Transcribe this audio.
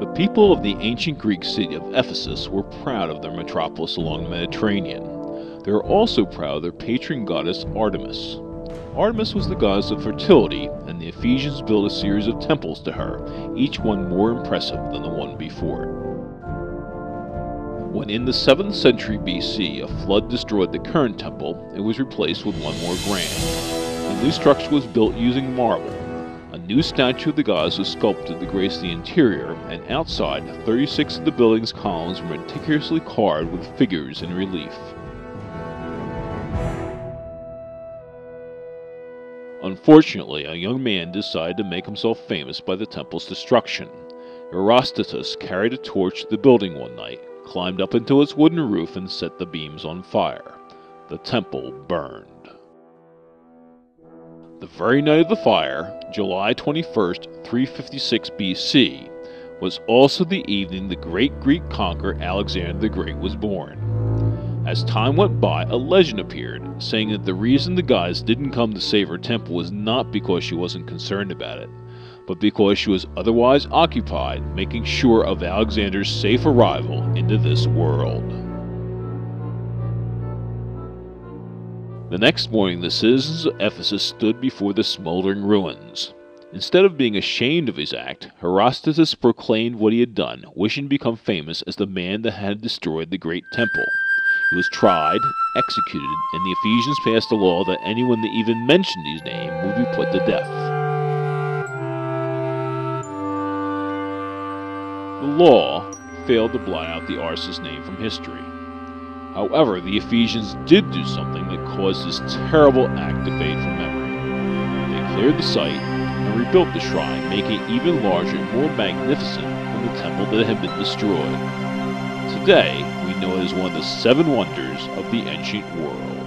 The people of the ancient Greek city of Ephesus were proud of their metropolis along the Mediterranean. They were also proud of their patron goddess Artemis. Artemis was the goddess of fertility, and the Ephesians built a series of temples to her, each one more impressive than the one before. When in the 7th century BC a flood destroyed the current temple, it was replaced with one more grand. The new structure was built using marble, new statue of the goddess was sculpted to grace the interior, and outside, 36 of the building's columns were meticulously carved with figures in relief. Unfortunately, a young man decided to make himself famous by the temple's destruction. Herostratus carried a torch to the building one night, climbed up into its wooden roof, and set the beams on fire. The temple burned. The very night of the fire, July 21st, 356 BC, was also the evening the great Greek conqueror Alexander the Great was born. As time went by, a legend appeared, saying that the reason the goddess didn't come to save her temple was not because she wasn't concerned about it, but because she was otherwise occupied making sure of Alexander's safe arrival into this world. The next morning, the citizens of Ephesus stood before the smoldering ruins. Instead of being ashamed of his act, Herostratus proclaimed what he had done, wishing to become famous as the man that had destroyed the great temple. He was tried, executed, and the Ephesians passed a law that anyone that even mentioned his name would be put to death. The law failed to blot out the arsonist's name from history. However, the Ephesians did do something that caused this terrible act to fade from memory. They cleared the site and rebuilt the shrine, making it even larger and more magnificent than the temple that had been destroyed. Today, we know it as one of the seven wonders of the ancient world.